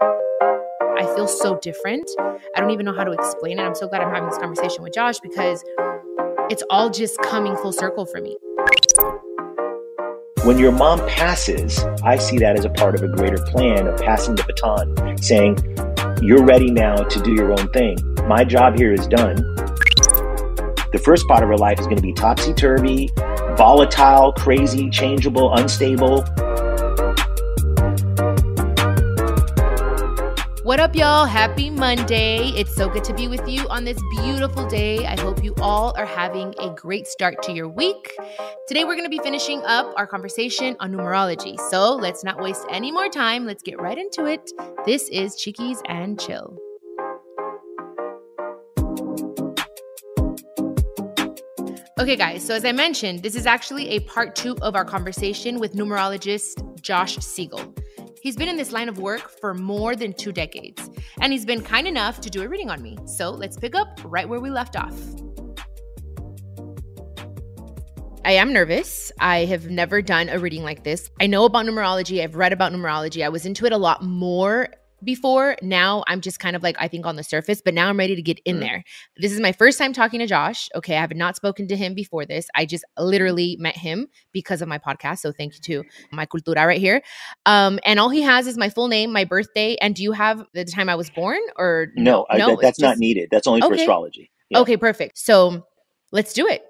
I feel so different. I don't even know how to explain it. I'm so glad I'm having this conversation with Josh because it's all just coming full circle for me. When your mom passes, I see that as a part of a greater plan of passing the baton, saying, You're ready now to do your own thing. My job here is done. The first part of her life is going to be topsy turvy, volatile, crazy, changeable, unstable. Y'all? Happy Monday. It's so good to be with you on this beautiful day. I hope you all are having a great start to your week. Today, we're going to be finishing up our conversation on numerology. So let's not waste any more time. Let's get right into it. This is Chiquis and Chill. Okay, guys, so as I mentioned, this is actually a part two of our conversation with numerologist Josh Seigel. He's been in this line of work for more than two decades, and he's been kind enough to do a reading on me. So let's pick up right where we left off. I am nervous. I have never done a reading like this. I know about numerology, I've read about numerology. I was into it a lot more before. Now I'm just kind of like, I think on the surface, but now I'm ready to get in mm. there. This is my first time talking to Josh. Okay. I have not spoken to him before this. I just literally met him because of my podcast. So thank you to my cultura right here. Um, and all he has is my full name, my birthday. And do you have the time I was born or no? no, I, that, that's just... not needed. That's only for astrology. Yeah. Okay. Perfect. So let's do it.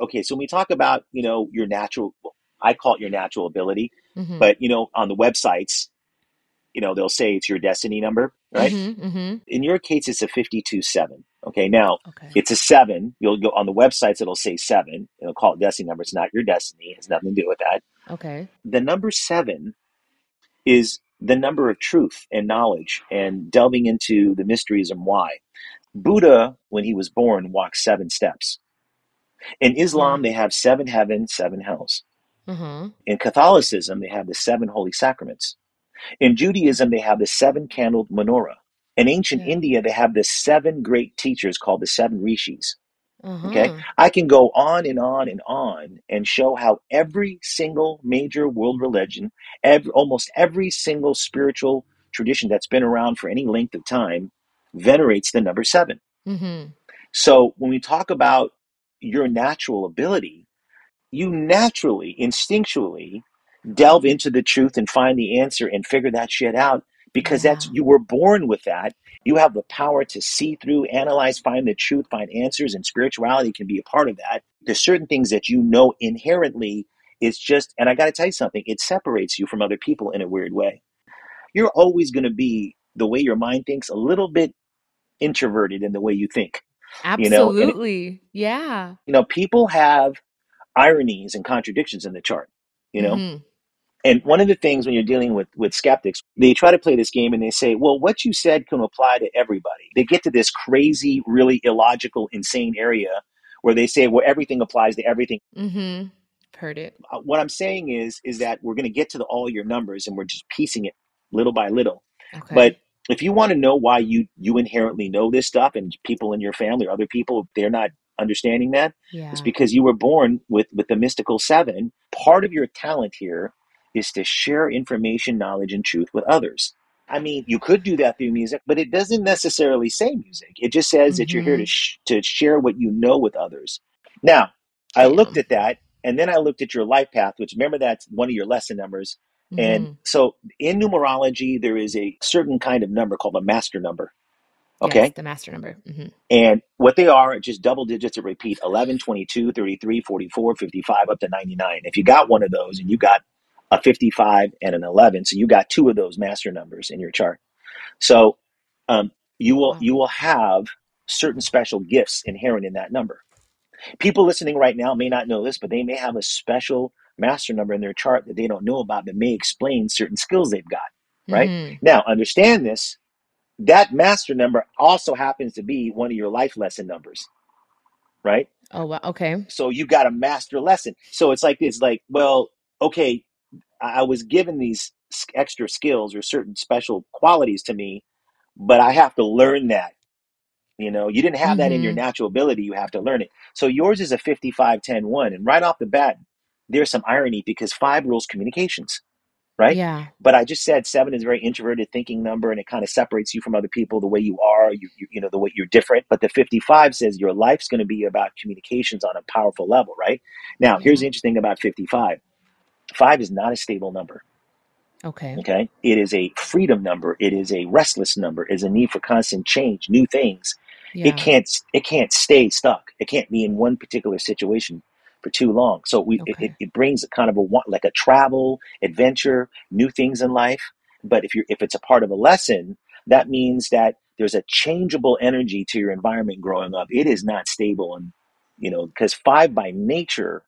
Okay. So when we talk about, you know, your natural, I call it your natural ability, mm-hmm. but you know, on the websites, you know, they'll say it's your destiny number, right? Mm-hmm, mm-hmm. In your case, it's a 52 7. Okay. Now, okay. it's a seven. You'll go on the websites, it'll say seven. It'll call it destiny number. It's not your destiny, it has nothing to do with that. Okay. The number seven is the number of truth and knowledge and delving into the mysteries and why. Buddha, when he was born, walked seven steps. In Islam, they have seven heavens, seven hells. Mm-hmm. In Catholicism, they have the seven holy sacraments. In Judaism, they have the seven candled menorah. In ancient yeah. India, they have the seven great teachers called the seven rishis. Uh-huh. Okay. I can go on and on and on and show how every single major world religion, every, almost every single spiritual tradition that's been around for any length of time venerates the number 7 mm-hmm. So when we talk about your natural ability, you naturally, instinctually delve into the truth and find the answer and figure that shit out because yeah. that's you were born with that you have the power to see through analyze find the truth find answers and spirituality can be a part of that there's certain things that you know inherently it's just and i got to tell you something it separates you from other people in a weird way you're always going to be the way your mind thinks a little bit introverted in the way you think absolutely you know? yeah you know people have ironies and contradictions in the chart you know mm-hmm. And one of the things when you're dealing with with skeptics, they try to play this game and they say, "Well, what you said can apply to everybody." They get to this crazy, really illogical, insane area where they say, "Well, everything applies to everything." Mm-hmm. Heard it. Uh, what I'm saying is, is that we're going to get to the, all your numbers and we're just piecing it little by little. Okay. But if you want to know why you you inherently know this stuff, and people in your family or other people, they're not understanding that, yeah. it's because you were born with with the mystical seven. Part of your talent here is to share information, knowledge, and truth with others. I mean, you could do that through music, but it doesn't necessarily say music. It just says mm-hmm. that you're here to, mm-hmm. sh- to share what you know with others. Now, I looked at that and then I looked at your life path, which remember that's one of your lesson numbers. Mm-hmm. And so in numerology, there is a certain kind of number called a master number. Okay. Yes, the master number. Mm-hmm. And what they are, just double digits that repeat 11, 22, 33, 44, 55, up to 99. If you got one of those and you got a 55 and an 11. So you got two of those master numbers in your chart. So um, you will wow. you will have certain special gifts inherent in that number. People listening right now may not know this, but they may have a special master number in their chart that they don't know about that may explain certain skills they've got. Right mm-hmm. now, understand this. That master number also happens to be one of your life lesson numbers. Right. Oh, wow. Okay. So you got a master lesson. So it's like it's like, well, okay, I was given these extra skills or certain special qualities to me, but I have to learn that. You know, you didn't have mm-hmm. that in your mm-hmm. natural ability, you have to learn it. So yours is a 55 10 1. And right off the bat, there's some irony because five rules communications. right? Yeah. But I just said seven is a very introverted thinking number, and it kind of separates you from other people the way you are. You, you, you know, the way you're different. But the 55 says your life's going to be about communications on a powerful level, right? Now, here's the interesting thing about 55. Five is not a stable number. Okay. Okay. It is a freedom number. It is a restless number. It is a need for constant change, new things. Yeah. It can't. It can't stay stuck. It can't be in one particular situation for too long. So we it, Okay. it, it brings a kind of a wa- like a travel adventure, new things in life. But if you're if it's a part of a lesson, that means that there's a changeable energy to your environment growing up. It is not stable, and you know because five by nature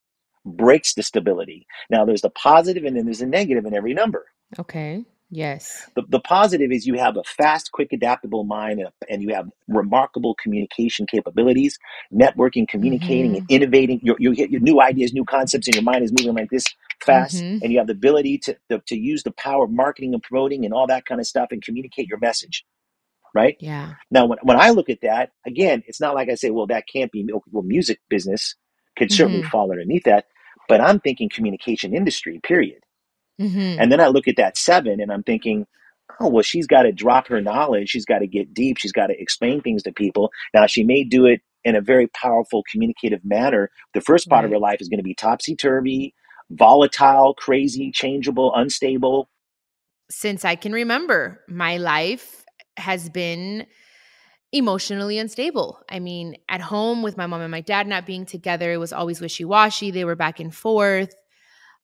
breaks the stability. Now there's the positive and then there's a negative in every number. Okay. Yes. The, the positive is you have a fast, quick, adaptable mind and, and you have remarkable communication capabilities, networking, communicating, and Mm-hmm. innovating. You, you hit your new ideas, new concepts, and your mind is moving like this fast. Mm-hmm. And you have the ability to, to, to use the power of marketing and promoting and all that kind of stuff and communicate your message, right? Yeah. Now, when, when I look at that, again, it's not like I say, well, that can't be, well, music business could certainly Mm-hmm. fall underneath that. But I'm thinking communication industry, period. Mm-hmm. And then I look at that seven and I'm thinking, oh, well, she's got to drop her knowledge. She's got to get deep. She's got to explain things to people. Now, she may do it in a very powerful, communicative manner. The first part of her life is going to be topsy turvy, volatile, crazy, changeable, unstable. Since I can remember, my life has been emotionally unstable. I mean, at home with my mom and my dad not being together, it was always wishy washy. They were back and forth.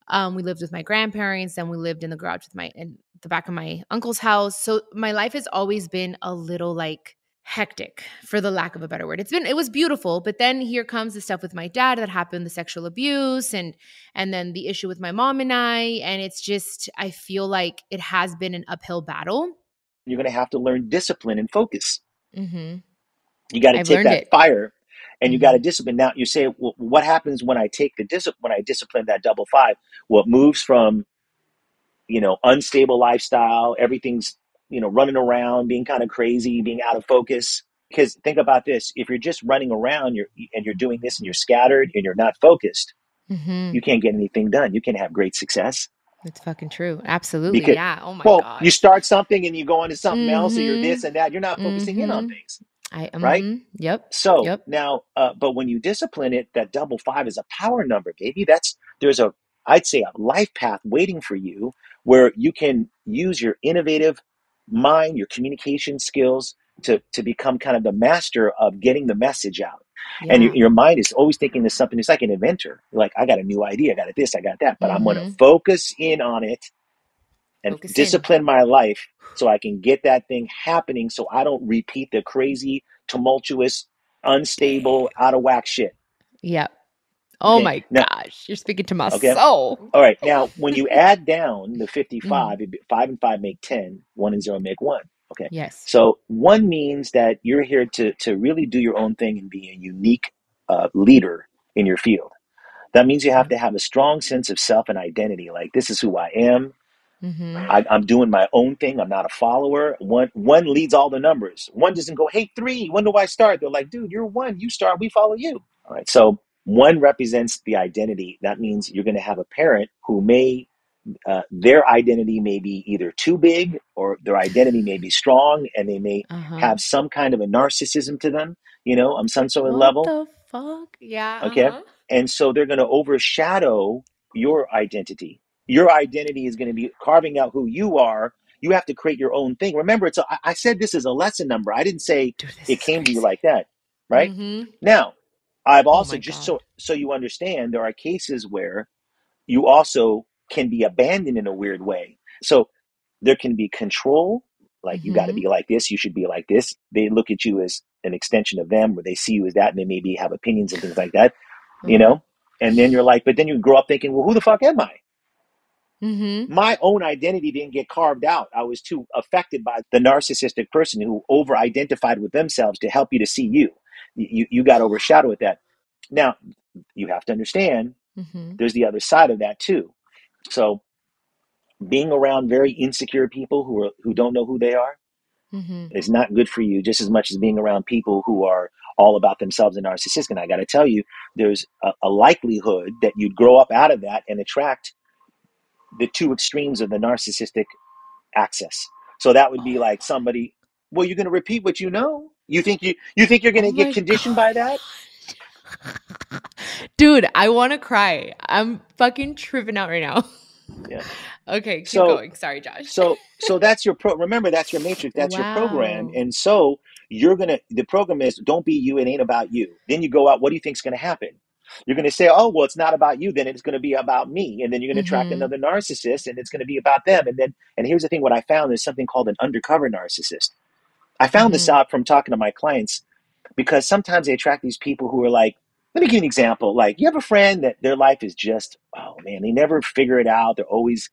Um, we lived with my grandparents, and we lived in the garage with my in the back of my uncle's house. So my life has always been a little like hectic, for the lack of a better word. It's been it was beautiful, but then here comes the stuff with my dad that happened, the sexual abuse, and and then the issue with my mom and I, and it's just I feel like it has been an uphill battle. You're going to have to learn discipline and focus. Mm-hmm. You got to take that it. fire and you got to Mhm. discipline. Now, you say, well, what happens when I take the discipline, when I discipline that double five? Well, it moves from you know, unstable lifestyle, everything's, you know, running around, being kind of crazy, being out of focus. Because think about this, if you're just running around you're, and you're doing this and you're scattered and you're not focused, Mm-hmm. you can't get anything done. You can't have great success. That's fucking true. Absolutely. Because, yeah. Oh my well, gosh. you start something and you go on to something else or you're this and that. You're not focusing in on Mhm. things. I right? mhm. Yep. So Yep. now, uh, but when you discipline it, that double five is a power number, baby. That's there's a I'd say a life path waiting for you where you can use your innovative mind, your communication skills to to become kind of the master of getting the message out. And Yeah. your, your mind is always thinking of something. It's like an inventor. You're like, I got a new idea. I got this. I got that. But I'm going to focus in on it and Focus in. discipline my life so I can get that thing happening so I don't repeat the crazy, tumultuous, unstable, out of whack shit. Yep. Oh Okay. my Now, gosh. You're speaking to my Okay. soul. all right. Now, when you add down the Mm-hmm. 55, five and five make 10, one and zero make one. Okay. Yes. So one means that you're here to, to really do your own thing and be a unique uh, leader in your field. That means you have to have a strong sense of self and identity. Like, this is who I am. Mm-hmm. I, I'm doing my own thing. I'm not a follower. One one leads all the numbers. One doesn't go, hey, three, when do I start? They're like, dude, you're one. You start, we follow you. All right. So one represents the identity. That means you're going to have a parent who may, uh, their identity may be either too big or their identity may be strong and they may Uh-huh. have some kind of a narcissism to them, you know, on some sort of what level. the fuck? Yeah. Okay. Uh-huh. And so they're going to overshadow your identity. Your identity is going to be carving out who you are. You have to create your own thing. Remember, it's a, I said this is a lesson number. I didn't say Dude, it came to you like that, right? Mm-hmm. Now, I've Oh also my just God. so so you understand, there are cases where you also can be abandoned in a weird way. So there can be control, like you got to Mm-hmm. be like this, you should be like this. They look at you as an extension of them, or they see you as that, and they maybe have opinions and things like that, you Uh-huh. know. And then you're like, but then you grow up thinking, well, who the fuck am I? Mm-hmm. My own identity didn't get carved out. I was too affected by the narcissistic person who over identified with themselves to help you to see you. You, you got overshadowed with that. Now, you have to understand Mm-hmm. there's the other side of that too. So, being around very insecure people who are who don't know who they are Mm-hmm. is not good for you just as much as being around people who are all about themselves and narcissistic. And I got to tell you, there's a, a likelihood that you'd grow up out of that and attract the two extremes of the narcissistic axis. So that would be like somebody, well, you're going to repeat what you know. You think you you think you're going to Oh get conditioned by that? Dude, I want to cry. I'm fucking tripping out right now. Yeah. Okay, keep So- going. Sorry, Josh. So so that's your pro. Remember, that's your matrix. That's your program. And so you're gonna. The program is don't be you. It ain't about you. Then you go out. What do you think's gonna happen? You're gonna say, oh well, it's not about you. Then it's gonna be about me. And then you're gonna attract Mhm. another narcissist, and it's gonna be about them. And then and here's the thing. What I found is something called an undercover narcissist. I found this Mhm. out from talking to my clients because sometimes they attract these people who are like. Let me give you an example. Like, you have a friend that their life is just, oh man, they never figure it out. They're always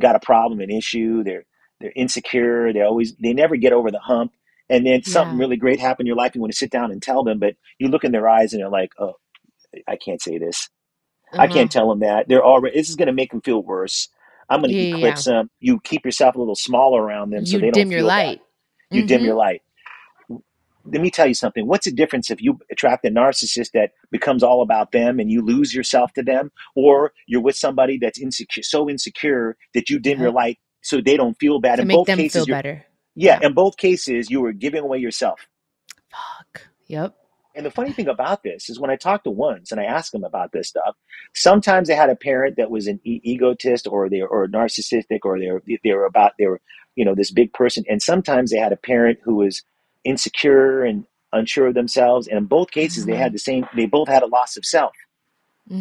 got a problem, an issue. They're they're insecure. They always they never get over the hump. And then something Yeah. really great happened in your life. You want to sit down and tell them, but you look in their eyes and they're like, "Oh, I can't say this. I Uh-huh. can't tell them that. They're already. This is going to make them feel worse. I'm going to Yeah, yeah, eclipse them. You keep yourself a little smaller around them, so they don't dim your light. You dim Mhm. your light. Let me tell you something. What's the difference if you attract a narcissist that becomes all about them and you lose yourself to them, or you're with somebody that's insecure, so insecure that you dim your Uh-huh. light so they don't feel bad. to in both cases, feel better. yeah, Yeah. in both cases, you were giving away yourself. Fuck. Yep. And the funny thing about this is when I talk to ones and I ask them about this stuff, sometimes they had a parent that was an e- egotist or they or narcissistic or they were, they were about they were you know this big person, and sometimes they had a parent who was insecure and unsure of themselves. And in both cases, they had the same. They both had a loss of self,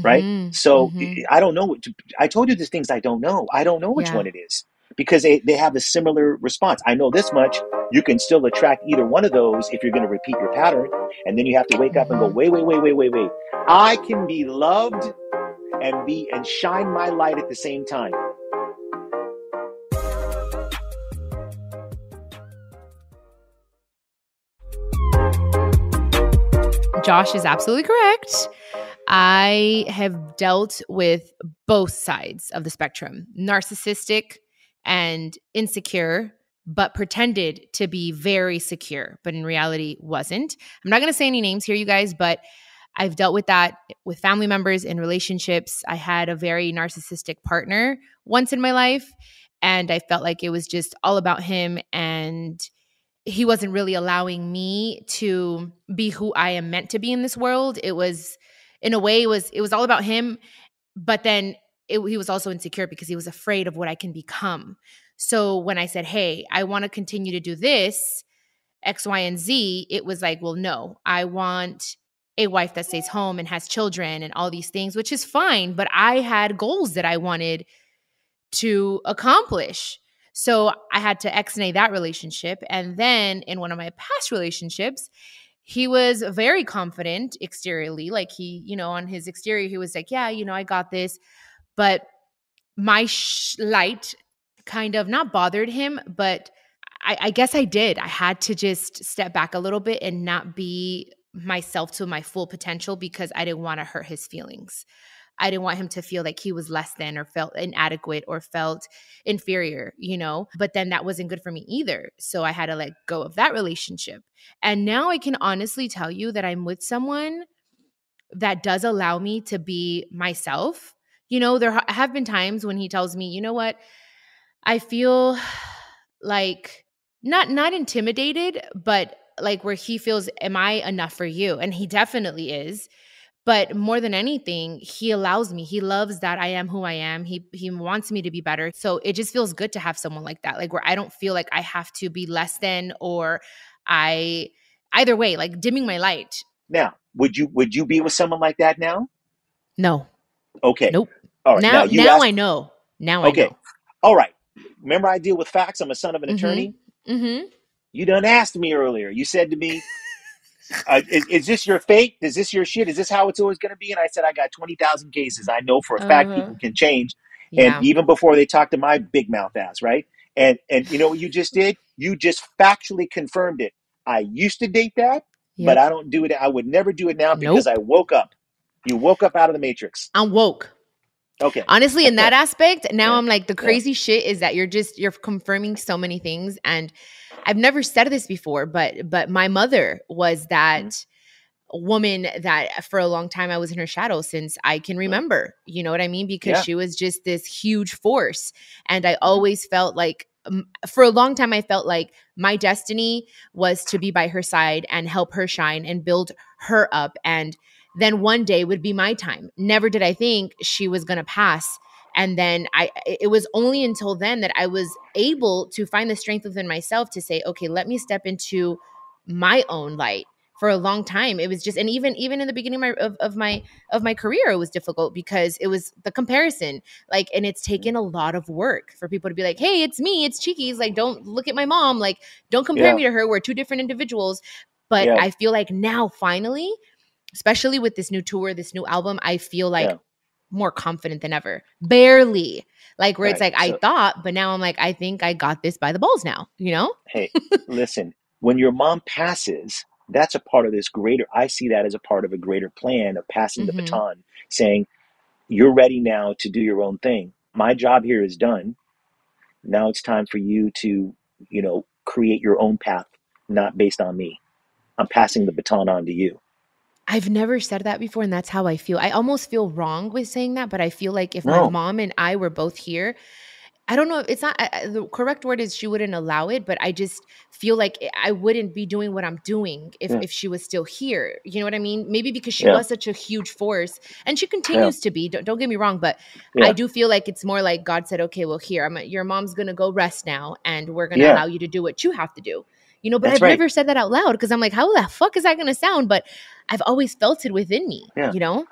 right? Mhm. So Mhm. I don't know. What to, I told you these things I don't know. I don't know which Yeah. one it is because they, they have a similar response. I know this much. You can still attract either one of those if you're going to repeat your pattern. And then you have to wake up and go, Mhm. wait, wait, wait, wait, wait, wait. I can be loved and be and shine my light at the same time. Josh is absolutely correct. I have dealt with both sides of the spectrum narcissistic and insecure, but pretended to be very secure, but in reality wasn't. I'm not going to say any names here, you guys, but I've dealt with that with family members in relationships. I had a very narcissistic partner once in my life, and I felt like it was just all about him and he wasn't really allowing me to be who I am meant to be in this world. It was in a way it was it was all about him, but then it, he was also insecure because he was afraid of what I can become. So when I said, "Hey, I want to continue to do this X, Y, and Z," it was like, "Well, no. I want a wife that stays home and has children and all these things, which is fine, but I had goals that I wanted to accomplish." So I had to ex-nay that relationship. And then in one of my past relationships, he was very confident exteriorly. Like he, you know, on his exterior, he was like, yeah, you know, I got this. But my sh- light kind of not bothered him, but I, I guess I did. I had to just step back a little bit and not be myself to my full potential because I didn't want to hurt his feelings. I didn't want him to feel like he was less than or felt inadequate or felt inferior, you know? But then that wasn't good for me either. So I had to let go of that relationship. And now I can honestly tell you that I'm with someone that does allow me to be myself. You know, there have been times when he tells me, you know what? I feel like not not intimidated, but like where he feels, am I enough for you? And he definitely is but more than anything he allows me he loves that i am who i am he he wants me to be better so it just feels good to have someone like that like where i don't feel like i have to be less than or i either way like dimming my light Now, would you would you be with someone like that now? no Okay. Nope. All right. now you now asked- i know now Okay. i know Okay. All right. Remember, I deal with facts. I'm a son of an Mhm. attorney. mm-hmm You done asked me earlier. You said to me, uh, is, is this your fate? Is this your shit? Is this how it's always going to be? And I said, I got 20,000 cases. I know for a fact people can change. yeah And even before they talk to my big mouth ass, right? And and you know what you just did? You just factually confirmed it. I used to date that, Yep. but I don't do it. I would never do it now because Nope. I woke up. You woke up out of the matrix. i'm woke Okay. honestly in that aspect now Yeah. i'm like the crazy shit is that you're just you're confirming so many things and i've never said this before but but my mother was mm-hmm. that woman that uh, for a long time I was in her shadow since I can remember. You know what I mean? Because Yeah. she was just this huge force. And I mm-hmm. always felt like, for a long time, I felt like my destiny was to be by her side and help her shine and build her up. And then one day would be my time. Never did I think she was going to pass. And then I, it was only until then that I was able to find the strength within myself to say, okay, let me step into my own light for a long time it was just and even even in the beginning of my, of, of my of my career it was difficult because it was the comparison like and it's taken a lot of work for people to be like hey it's me it's Chiquis like don't look at my mom like don't compare Yeah. me to her we're two different individuals but Yeah. i feel like now finally especially with this new tour this new album i feel like Yeah. More confident than ever barely like where it's Right. like i thought but now i'm like i think i got this by the balls now you know Hey, listen, when your mom passes, that's a part of this greater, I see that as a part of a greater plan of passing the Mhm. baton, saying, you're ready now to do your own thing. My job here is done. Now it's time for you to, you know, create your own path, not based on me. I'm passing the baton on to you. I've never said that before, and that's how I feel. I almost feel wrong with saying that, but I feel like if my mom and I were both here, I don't know. It's not I- the correct word is she wouldn't allow it, but I just feel like I wouldn't be doing what I'm doing if Yeah. if she was still here. You know what I mean? Maybe because she Yeah. was such a huge force, and she continues to be. Don't, don't get me wrong, but Yeah. I do feel like it's more like God said, "Okay, well, here, I'm. Your mom's gonna go rest now, and we're gonna Yeah. allow you to do what you have to do." You know, but That's I've right. never said that out loud because I'm like, how the fuck is that gonna sound? But I've always felt it within me. Yeah. You know?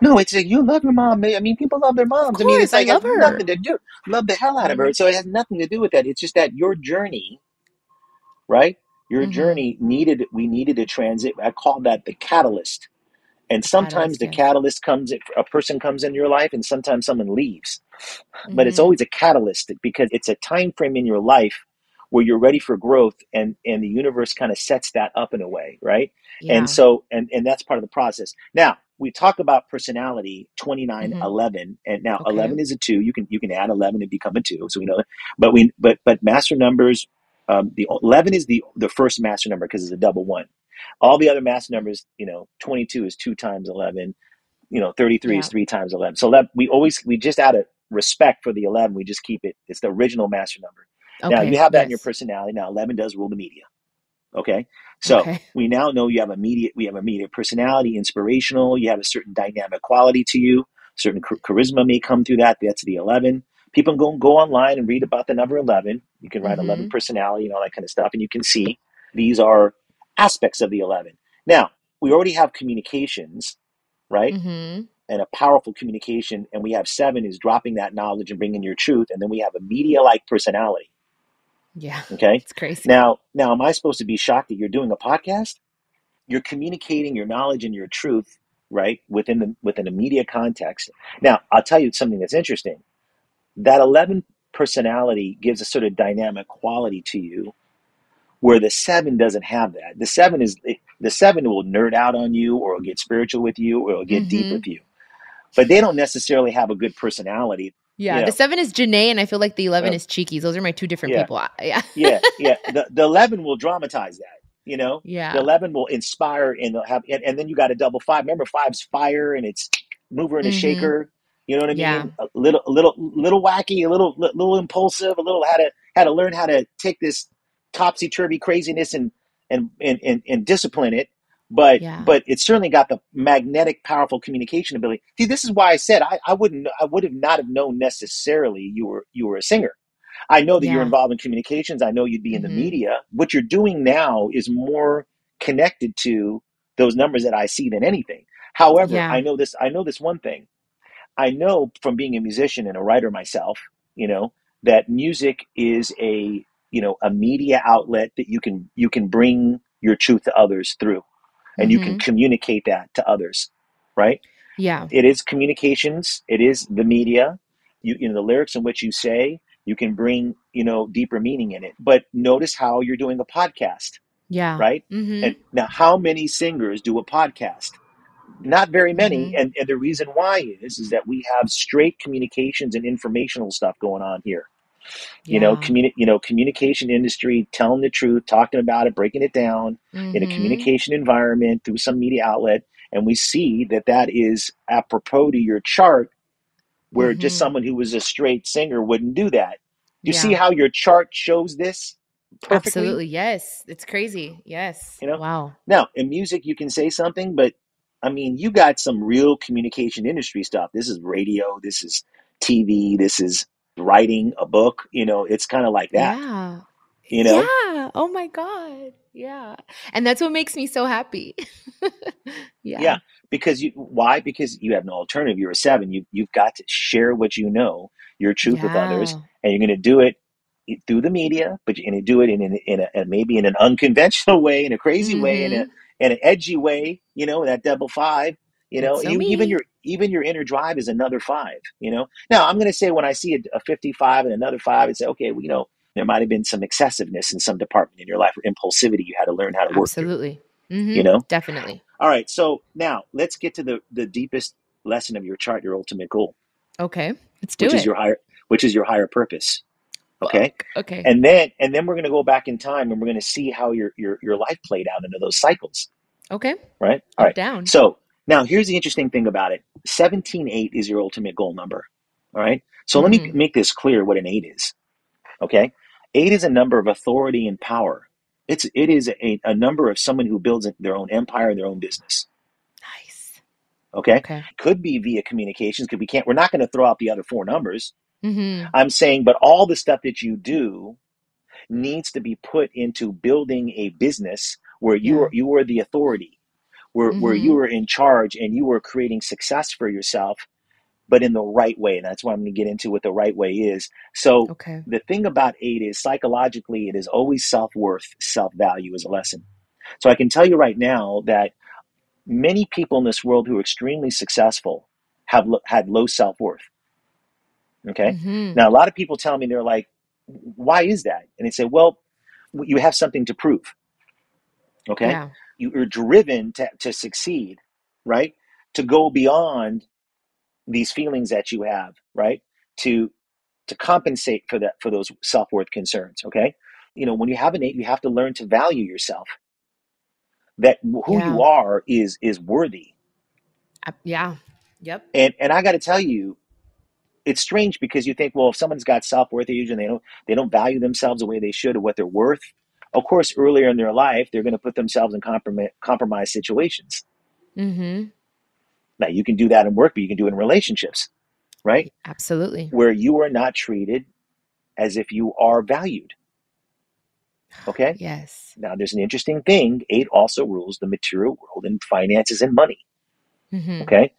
No, it's like you love your mom. I mean, people love their moms. I mean, course, it's I like it has love her. nothing to do. Love the hell out of her. Mhm. So it has nothing to do with that. It's just that your journey, right? Your Mhm. journey needed. We needed a transit. I call that the catalyst. And sometimes catalyst, the catalyst comes. A person comes in your life, and sometimes someone leaves. But it's Mhm. always a catalyst because it's a time frame in your life where you're ready for growth, and and the universe kind of sets that up in a way, right? yeah. And so, and, and that's part of the process. Now, we talk about personality 29, Mhm. 11, and now Okay. 11 is a two. You can, you can add 11 and become a two. So we know that. But we, but, but master numbers, um, the 11 is the, the first master number because it's a double one. All the other master numbers, you know, 22 is two times 11, you know, 33 is three times 11. So that we always, we just out of respect for the 11, we just keep it. It's the original master number. Now you have that in your personality. Now 11 does rule the media. Okay. So Okay. we now know you have immediate, we have immediate personality, inspirational. You have a certain dynamic quality to you. Certain char- charisma may come through that. That's the 11. People go, go online and read about the number 11. You can write 11 Mhm. personality and all that kind of stuff. And you can see these are aspects of the 11. Now, we already have communications, right? Mhm. And a powerful communication. And we have seven is dropping that knowledge and bringing your truth. And then we have a media like personality. Yeah. Okay. It's crazy. Now, now, am I supposed to be shocked that you're doing a podcast? You're communicating your knowledge and your truth, right, within the within a media context. Now, I'll tell you something that's interesting. That eleven personality gives a sort of dynamic quality to you, where the seven doesn't have that. The seven is the seven will nerd out on you, or get spiritual with you, or it'll get deep Mhm. with you. But they don't necessarily have a good personality. Yeah. you The seven is Janae, and I feel like the eleven Yeah. is Chiquis. Those are my two different Yeah. people. Yeah. Yeah, yeah. The the eleven will dramatize that. You know, Yeah. The 11 will inspire and have, and, and then you got a double five. Remember, five's fire and it's mover and a Mhm. shaker. You know what I Yeah. mean? A little, a little, little wacky, a little, little impulsive, a little how to how to learn how to take this topsy turvy craziness and and, and and and discipline it. But Yeah. but it's certainly got the magnetic, powerful communication ability. See, this is why I said I, I wouldn't I would have not have known necessarily you were you were a singer. I know that you're involved in communications. I know you'd be in the Mhm. media. What you're doing now is more connected to those numbers that I see than anything. However, Yeah. I know this. I know this one thing. I know from being a musician and a writer myself, you know, that music is a you know a media outlet that you can you can bring your truth to others through, and you can Mhm. communicate that to others, right? Yeah. It is communications. It is the media. You, you know, the lyrics in which you say, you can bring, you know, deeper meaning in it. But notice how you're doing a podcast, Yeah. right? Mm-hmm. And now, how many singers do a podcast? Not very many. Mhm. And, and the reason why is, is that we have straight communications and informational stuff going on here. You know, communi- you know, communication industry, telling the truth, talking about it, breaking it down in a Mhm. communication environment through some media outlet, and we see that that is apropos to your chart, where just Mhm. someone who was a straight singer wouldn't do that. You see how your chart shows this perfectly? Absolutely. Yes. It's crazy. Yes. You know? Wow. Now, in music, you can say something, but I mean, you got some real communication industry stuff. This is radio, this is TV, this is writing a book. You know, it's kind of like that. Yeah. You know? Yeah. Oh my God. Yeah. And that's what makes me so happy. yeah. Yeah. Because you, why? Because you have no alternative. You're a seven. You, you've got to share what you know, your truth with others, and you're going to do it through the media, but you're going to do it in, in, in a, maybe in an unconventional way, in a crazy way, in a, Mhm. in an edgy way, you know, that double five, you know, so you, even your, even your inner drive is another five, you know. Now, I'm going to say when I see a, a 55 and another five, and say, okay, well, you know, there might have been some excessiveness in some department in your life or impulsivity you had to learn how to work Absolutely. you hmm know. Definitely. All right, so now let's get to the the deepest lesson of your chart, your ultimate goal, Okay. Let's do which it. is your higher, which is your higher purpose. Okay, Okay. and then and then we're going to go back in time and we're going to see how your your your life played out into those cycles, okay. right? All right. Down. So now here's the interesting thing about it: seventeen eight is your ultimate goal number. All right. So let me Mhm. make this clear: what an eight is. Okay, eight is a number of authority and power. It's it is a, a number of someone who builds their own empire and their own business. Nice. Okay, Okay. could be via communications because we can't. We're not going to throw out the other four numbers. hmm I'm saying, but all the stuff that you do needs to be put into building a business where you Yeah. are you are the authority, where where Mhm. you were in charge and you were creating success for yourself, but in the right way. And that's what I'm going to get into what the right way is. So Okay. the thing about eight is psychologically, it is always self worth, self value as a lesson. So I can tell you right now that many people in this world who are extremely successful have lo- had low self worth. Okay. hmm Now, a lot of people tell me they're like, why is that? And they say, well, you have something to prove. Okay. Yeah. You're driven to, to succeed, right? To go beyond these feelings that you have, right? To to compensate for that for those self-worth concerns. Okay. You know, when you have an eight, you have to learn to value yourself. That who Yeah. you are is is worthy. Uh, yeah. Yep. And and I got to tell you, it's strange because you think, well, if someone's got self worth issues and they don't they don't value themselves the way they should or what they're worth, of course, earlier in their life they're going to put themselves in compromise compromised situations. hmm Now you can do that in work, but you can do it in relationships, right? Absolutely. Where you are not treated as if you are valued. Okay. Yes. Now there's an interesting thing. Eight also rules the material world and finances and money. hmm Okay.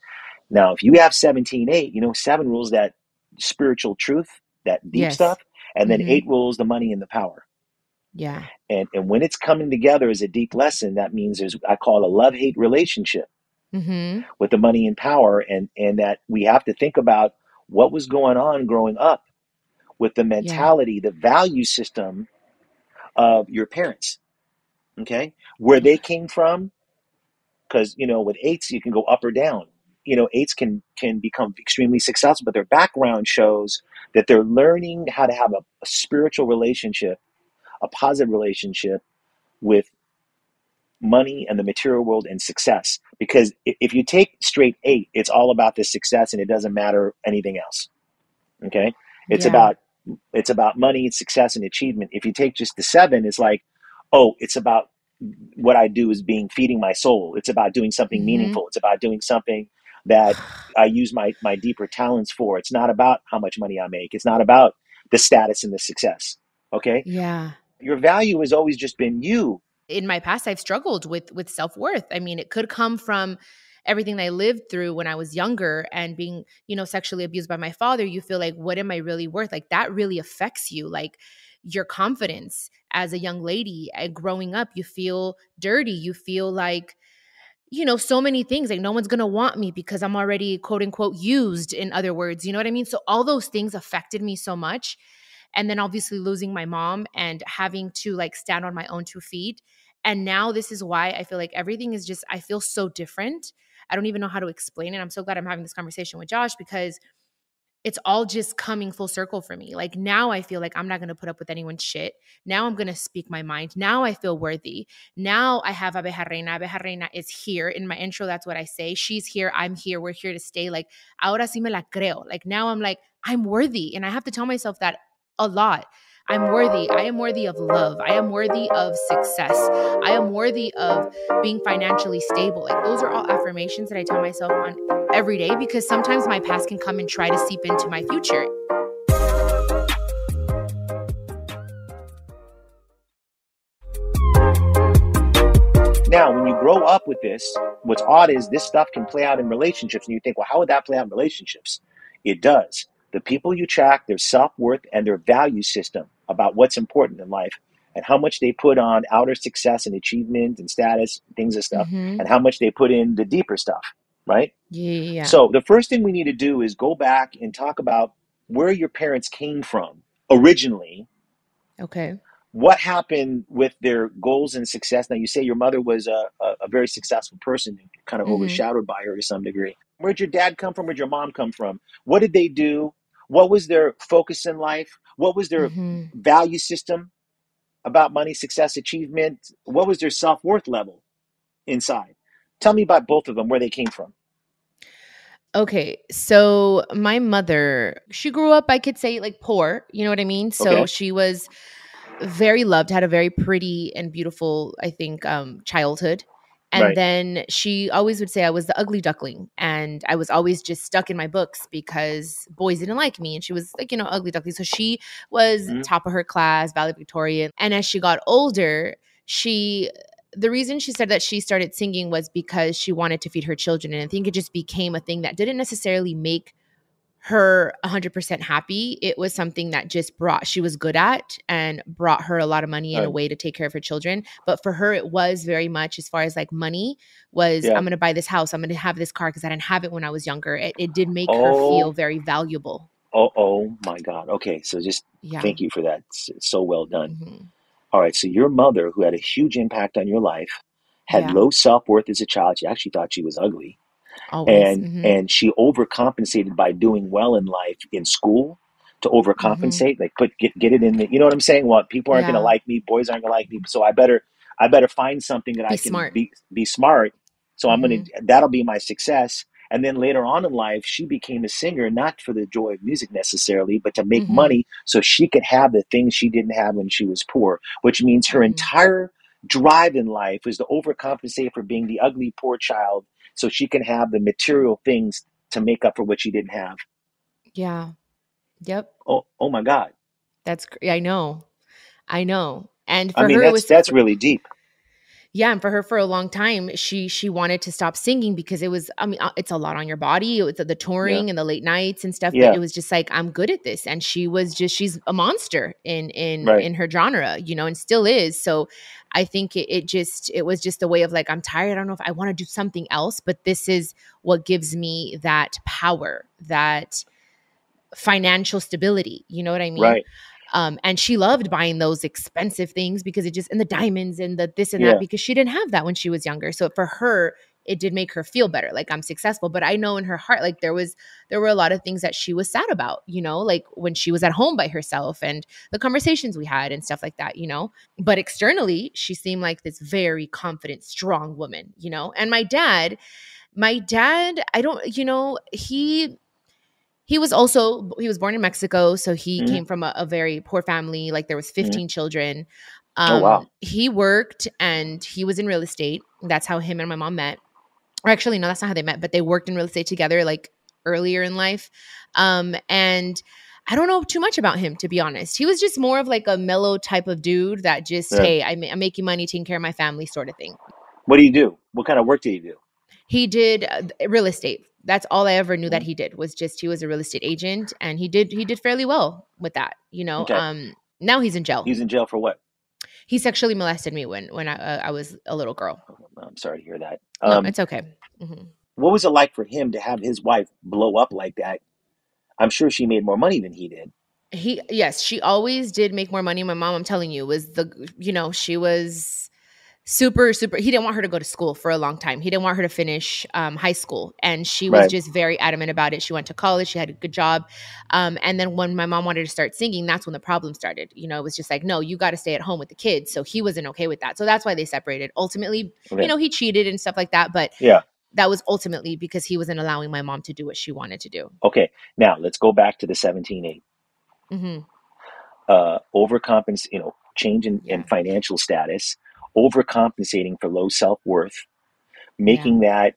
Now, if you have 17, 8, you know, seven rules that spiritual truth, that deep Yes. stuff, and then Mhm. eight rules the money and the power. Yeah. And and when it's coming together as a deep lesson, that means there's I call it a love hate relationship hmm with the money and power, and and that we have to think about what was going on growing up with the mentality, the value system of your parents. Okay, where they came from, because you know with eights you can go up or down. You know, eights can can become extremely successful, but their background shows that they're learning how to have a, a spiritual relationship, a positive relationship with money and the material world and success. Because if you take straight eight, it's all about the success and it doesn't matter anything else. Okay, it's Yeah. about it's about money and success and achievement. If you take just the seven, it's like, oh, it's about what I do is being feeding my soul. It's about doing something Mhm. meaningful. It's about doing something that I use my my deeper talents for. It's not about how much money I make. It's not about the status and the success. Okay? Yeah. Your value has always just been you. in my past I've struggled with with self-worth. I mean, it could come from everything I lived through when I was younger and being, you know, sexually abused by my father. You feel like what am I really worth? Like that really affects you. Like your confidence as a young lady and growing up, you feel dirty. You feel like you know, so many things like no one's gonna want me because I'm already quote unquote used, in other words. You know what I mean? So, all those things affected me so much. And then obviously losing my mom and having to like stand on my own two feet. And now this is why I feel like everything is just, I feel so different. I don't even know how to explain it. I'm so glad I'm having this conversation with Josh because it's all just coming full circle for me. Like now I feel like I'm not going to put up with anyone's shit. Now I'm going to speak my mind. Now I feel worthy. Now I have Abeja Reina. Abeja Reina is here. In my intro, that's what I say. She's here. I'm here. We're here to stay. Like, ahora sí me la creo. Like now I'm like, I'm worthy. And I have to tell myself that a lot. I'm worthy. I am worthy of love. I am worthy of success. I am worthy of being financially stable. Like those are all affirmations that I tell myself on every day because sometimes my past can come and try to seep into my future. Now, when you grow up with this, what's odd is this stuff can play out in relationships, and you think, well, how would that play out in relationships? It does. The people you track, their self worth and their value system about what's important in life and how much they put on outer success and achievement and status, things and stuff, mm-hmm. and how much they put in the deeper stuff, right? Yeah. So the first thing we need to do is go back and talk about where your parents came from originally. Okay. What happened with their goals and success? Now, you say your mother was a, a, a very successful person, kind of mm-hmm. overshadowed by her to some degree. Where'd your dad come from? Where'd your mom come from? What did they do? What was their focus in life? What was their mm-hmm. value system about money, success, achievement? What was their self worth level inside? Tell me about both of them, where they came from. Okay, so my mother, she grew up, I could say, like poor. You know what I mean? So okay. she was very loved, had a very pretty and beautiful, I think, um, childhood. And right. then she always would say I was the ugly duckling. And I was always just stuck in my books because boys didn't like me. And she was like, you know, ugly duckling. So she was mm-hmm. top of her class, valedictorian. And as she got older, she the reason she said that she started singing was because she wanted to feed her children. And I think it just became a thing that didn't necessarily make her 100% happy. It was something that just brought, she was good at and brought her a lot of money in right. a way to take care of her children. But for her, it was very much as far as like money was, yeah. I'm going to buy this house, I'm going to have this car because I didn't have it when I was younger. It, it did make oh. her feel very valuable. Oh, oh my God. Okay. So just yeah. thank you for that. It's so well done. Mm-hmm. All right. So your mother, who had a huge impact on your life, had yeah. low self worth as a child. She actually thought she was ugly. Always. And mm-hmm. and she overcompensated by doing well in life in school to overcompensate, mm-hmm. like put get get it in the you know what I'm saying? Well, people aren't yeah. gonna like me, boys aren't gonna like me, so I better I better find something that be I can smart. be be smart. So I'm gonna mm-hmm. that'll be my success. And then later on in life, she became a singer, not for the joy of music necessarily, but to make mm-hmm. money so she could have the things she didn't have when she was poor, which means her mm-hmm. entire drive in life was to overcompensate for being the ugly, poor child so she can have the material things to make up for what she didn't have. Yeah. Yep. Oh, oh my God. That's I know, I know. And I mean, her, that's was, that's really deep. Yeah, and for her, for a long time, she she wanted to stop singing because it was. I mean, uh, it's a lot on your body. It was the touring yeah. and the late nights and stuff. Yeah. But it was just like I'm good at this, and she was just she's a monster in in right. in her genre, you know, and still is. So I think it, it just it was just a way of like I'm tired. I don't know if I want to do something else, but this is what gives me that power, that financial stability. You know what I mean? Right. Um, and she loved buying those expensive things because it just and the diamonds and the this and yeah. that because she didn't have that when she was younger. So for her, it did make her feel better like i'm successful but i know in her heart like there was there were a lot of things that she was sad about you know like when she was at home by herself and the conversations we had and stuff like that you know but externally she seemed like this very confident strong woman you know and my dad my dad i don't you know he he was also he was born in mexico so he mm-hmm. came from a, a, very poor family like there was mm-hmm. 15 mm-hmm. children um, oh, wow. He worked and he was in real estate that's how him and my mom met or actually no that's not how they met but they worked in real estate together like earlier in life um and I don't know too much about him, to be honest. He was just more of like a mellow type of dude that just, yeah. hey, I'm, I'm, making money, taking care of my family, sort of thing. What do you do? What kind of work do you do? He did uh, real estate. That's all I ever knew that mm. he did was just he was a real estate agent, and he did he did fairly well with that. You know, okay. um, now he's in jail. He's in jail for what? He sexually molested me when when I, uh, I was a little girl. Oh, I'm sorry to hear that. Um, no, it's okay. Mm-hmm. What was it like for him to have his wife blow up like that? I'm sure she made more money than he did. He yes, she always did make more money. My mom, I'm telling you, was the you know she was super super he didn't want her to go to school for a long time. He didn't want her to finish um, high school. And she was Right. just very adamant about it. She went to college. She had a good job. Um, and then when my mom wanted to start singing that's when the problem started. You know it was just like no you got to stay at home with the kids. So he wasn't okay with that. So that's why they separated. Ultimately Okay. you know he cheated and stuff like that but Yeah. that was ultimately because he wasn't allowing my mom to do what she wanted to do. Okay. Now let's go back to the 17.8. hmm Uh, overcompens, you know, change in, in financial status, overcompensating for low self worth, making that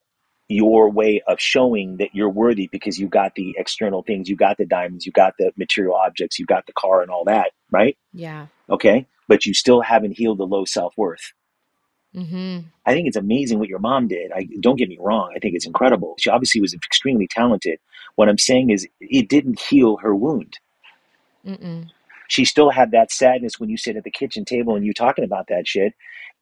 your way of showing that you're worthy because you got the external things, you got the diamonds, you got the material objects, you got the car and all that, right? yeah Okay. But you still haven't healed the low self worth. hmm I think it's amazing what your mom did. I don't get me wrong. I think it's incredible. She obviously was extremely talented. What I'm saying is it didn't heal her wound. Mm-mm. She still had that sadness when you sit at the kitchen table and you talking about that shit.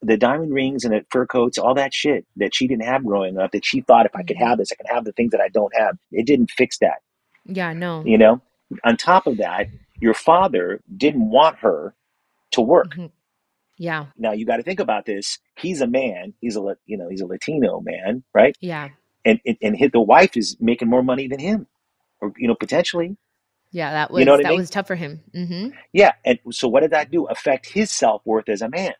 The diamond rings and the fur coats, all that shit that she didn't have growing up, that she thought if I could have this, I can have the things that I don't have. It didn't fix that, yeah no you know? On top of that, your father didn't want her to work. Mhm. yeah Now you got to think about this. He's a man. He's a you know he's a Latino man, right? yeah And and, and his, the wife is making more money than him, or you know potentially. yeah that was You know what I that mean? was tough for him Mm-hmm. Yeah. And so what did that do? Affect his self worth as a man.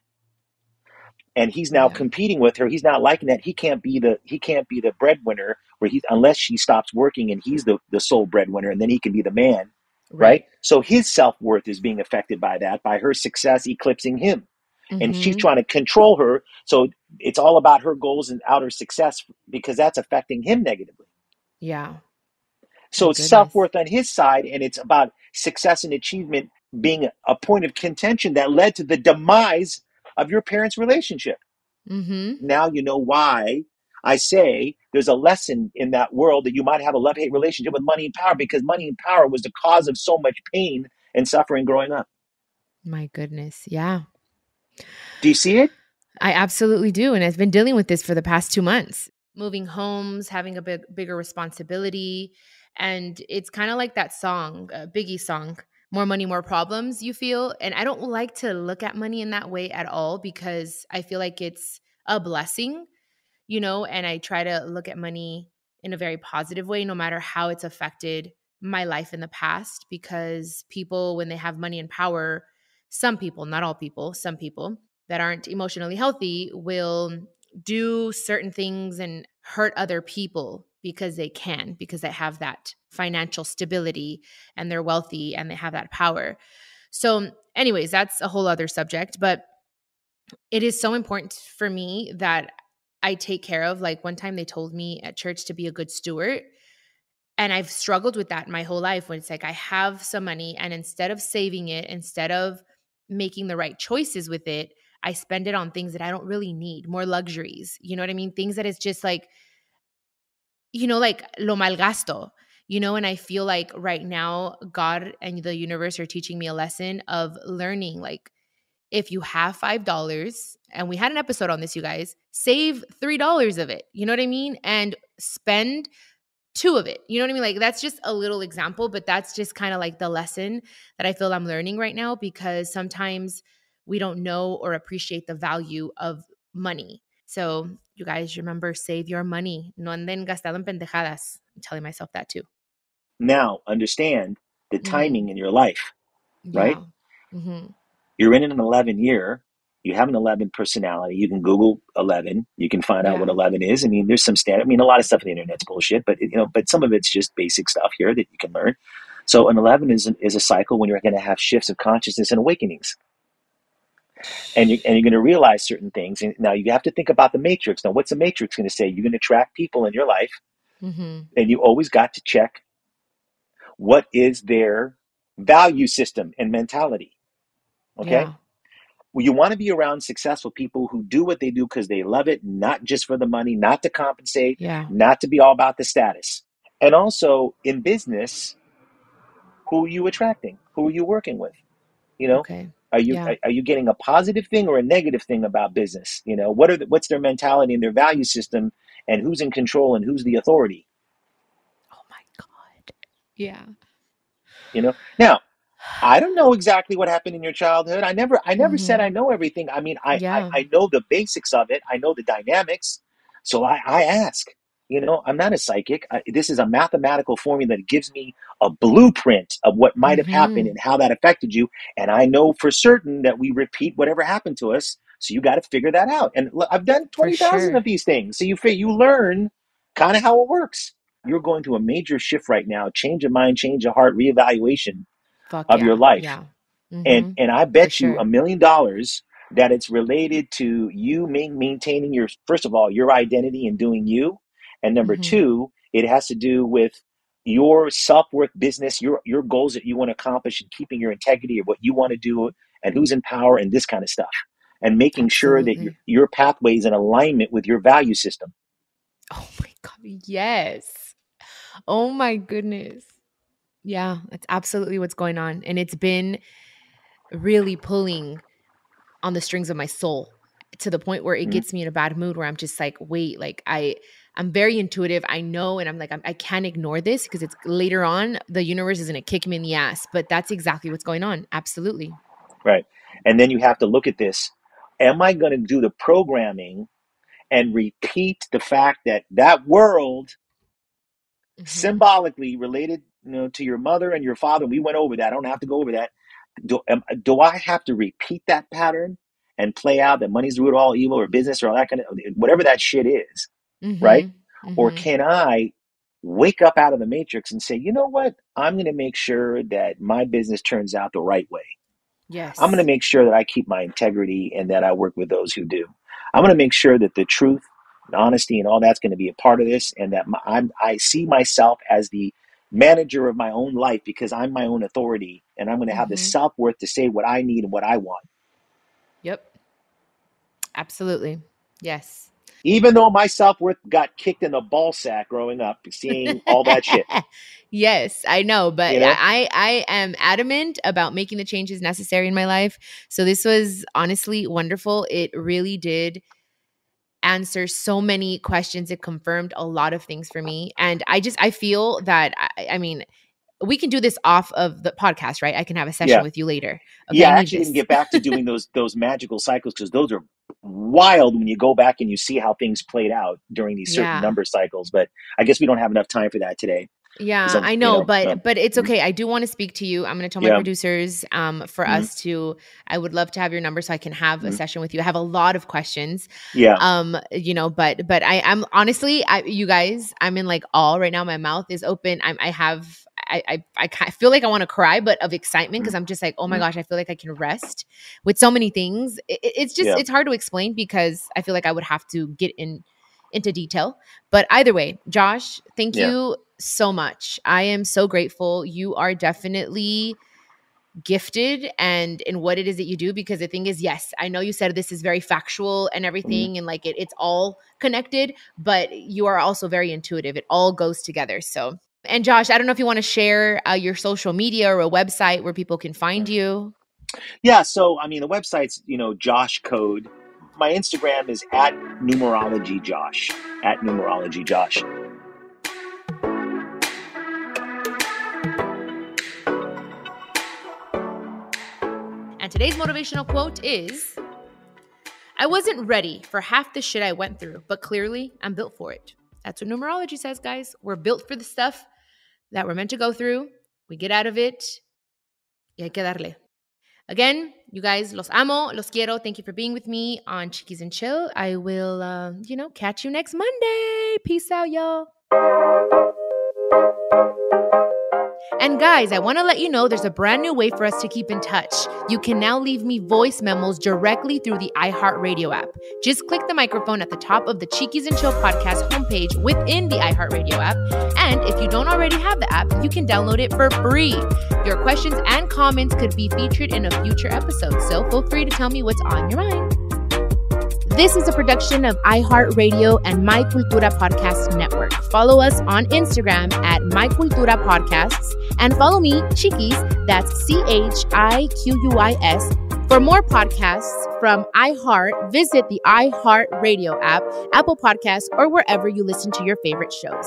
And he's now Yeah. competing with her. He's not liking that. He can't be the he can't be the breadwinner where he unless she stops working and he's the the sole breadwinner, and then he can be the man, right? So his self worth is being affected by that, by her success eclipsing him. and she's Mhm. trying to control her. So it's all about her goals and outer success because that's affecting him negatively. yeah So My it's self worth on his side, and it's about success and achievement being a point of contention that led to the demise of your parents' relationship. hmm Now you know why I say there's a lesson in that world that you might have a love hate relationship with money and power because money and power was the cause of so much pain and suffering growing up. My goodness. Yeah. Do you see it? I absolutely do. And I've been dealing with this for the past two months. Moving homes, having a big, bigger responsibility. And it's kind of like that song, uh, Biggie song, More Money, More Problems, you feel. And I don't like to look at money in that way at all because I feel like it's a blessing, you know, and I try to look at money in a very positive way, no matter how it's affected my life in the past. Because people, when they have money and power, some people, not all people, some people, that aren't emotionally healthy will do certain things and hurt other people because they can, because they have that financial stability and they're wealthy and they have that power. So, anyways, that's a whole other subject, but it is so important for me that I take care of. Like one time they told me at church to be a good steward. And I've struggled with that my whole life when it's like I have some money and instead of saving it, instead of making the right choices with it, I spend it on things that I don't really need, more luxuries. You know what I mean? Things that is just like, you know, like lo malgasto, you know, and I feel like right now, God and the universe are teaching me a lesson of learning like, if you have $5, and we had an episode on this, you guys, save $3 of it. You know what I mean? And spend two of it. You know what I mean? Like that's just a little example, but that's just kind of like the lesson that I feel I'm learning right now because sometimes we don't know or appreciate the value of money. So, you guys remember save your money. No anden gastado en pendejadas. I'm telling myself that too. Now understand the Mhm. timing in your life. Right? Yeah. hmm You're in an 11 year. You have an 11 personality. You can Google 11. You can find out what 11 is. I mean, there's some standard. I mean, a lot of stuff on the internet's bullshit, but you know, but some of it's just basic stuff here that you can learn. So an 11 is is a cycle when you're going to have shifts of consciousness and awakenings. And you and you're going to realize certain things. And now you have to think about the matrix. Now, what's the matrix going to say? You're going to attract people in your life, hmm and you always got to check what is their value system and mentality. Okay, Yeah. well, you want to be around successful people who do what they do because they love it, not just for the money, not to compensate, Yeah. not to be all about the status. And also in business, who are you attracting? Who are you working with? You know, Okay. Are you Yeah. are, are you getting a positive thing or a negative thing about business? You know, what are the, what's their mentality and their value system, and who's in control and who's the authority? Oh my God. Yeah. You know. Now, I don't know exactly what happened in your childhood. I never I never said Mhm. I know everything. I mean, I, Yeah. I, I know the basics of it. I know the dynamics. So I, I ask. You know, I'm not a psychic. I, this is a mathematical formula that gives me a blueprint of what might have happened Mhm. and how that affected you. And I know for certain that we repeat whatever happened to us. So you got to figure that out. And look, I've done 20,000 sure. of these things. So you you learn kind of how it works. You're going through a major shift right now, change of mind, change of heart, reevaluation Fuck of yeah. your life Yeah. and Mhm. and I bet For you a million dollars that it's related to you ma- maintaining your first of all your identity and doing you, and number Mhm. two, it has to do with your self worth business, your your goals that you want to accomplish, and keeping your integrity of what you want to do and who's in power and this kind of stuff, and making sure that your your pathway is in alignment with your value system. Oh my god. Yes. Oh my goodness. Yeah, that's absolutely what's going on. And it's been really pulling on the strings of my soul to the point where it Mhm. gets me in a bad mood where I'm just like, wait, like I I'm very intuitive. I know and I'm like I'm, I can't ignore this because it's later on the universe is going to kick me in the ass, but that's exactly what's going on. Absolutely. Right. And then you have to look at this. Am I going to do the programming and repeat the fact that that world Mhm. symbolically related you know, to your mother and your father? We went over that. I don't have to go over that. Do, am, do I have to repeat that pattern and play out that money's the root of all evil or business or all that kind of whatever that shit is, right? Mhm. Or Mhm. can I wake up out of the matrix and say, you know what? I'm going to make sure that my business turns out the right way. Yes. I'm going to make sure that I keep my integrity and that I work with those who do. I'm going to make sure that the truth and honesty and all that's going to be a part of this, and that my, I'm, I see myself as the manager of my own life because I'm my own authority, and I'm going to have the Mhm. self worth to say what I need and what I want, Yep. Absolutely. Yes. Even though my self worth got kicked in the ball sack growing up, seeing all that shit. yes, I know, but You know? I I am adamant about making the changes necessary in my life. So this was honestly wonderful. It really did answer so many questions. It confirmed a lot of things for me, and I just I feel that I, I mean. We can do this off of the podcast, right? I can have a session Yeah. with you later. yeah, I actually didn't get back to doing those those magical cycles because those are wild when you go back and you see how things played out during these certain Yeah. number cycles. But I guess we don't have enough time for that today. Yeah, I you know, know, but so- but it's Mhm. okay. I do want to speak to you. I'm going to tell my Yeah. producers um for Mhm. us to I would love to have your number so I can have a Mhm. session with you. I have a lot of questions. Yeah, Um you know, but but I I'm honestly I you guys, I'm in like all right now my mouth is open. I'm I have I I I feel like I want to cry but of excitement because I'm just like, "Oh my Mhm. gosh, I feel like I can rest with so many things." It, it- it's just Yeah. it's hard to explain because I feel like I would have to get in into detail. But either way, Josh, thank Yeah. you so much. I am so grateful. You are definitely gifted and in what it is that you do because the thing is yes i know you said this is very factual and everything and like it, it's all connected but you are also very intuitive it all goes together so and josh i don't know if you want to share uh, your social media or a website where people can find you yeah. So I mean, the website's you know Josh Code. My Instagram is at numerology Josh at numerology Josh. And today's motivational quote is I wasn't ready for half the shit I went through, but clearly I'm built for it. That's what numerology says, guys. We're built for the stuff that we're meant to go through. We get out of it. Y hay que darle. Again, you guys, los amo, los quiero. Thank you for being with me on Chiquis and Chill. I will, uh, you know, catch you next Monday. Peace out, y'all. And guys, I want to let you know there's a brand new way for us to keep in touch. You can now leave me voice memos directly through the iHeartRadio app. Just click the microphone at the top of the Chiquis and Chill podcast homepage within the iHeartRadio app. And if you don't already have the app, you can download it for free. Your questions and comments could be featured in a future episode, so feel free to tell me what's on your mind. This is a production of iHeartRadio and My Cultura Podcast Network. Follow us on Instagram at My Cultura Podcasts and follow me, Chiquis, that's C H I Q U I S. For more podcasts from iHeart, visit the iHeartRadio app, Apple Podcasts, or wherever you listen to your favorite shows.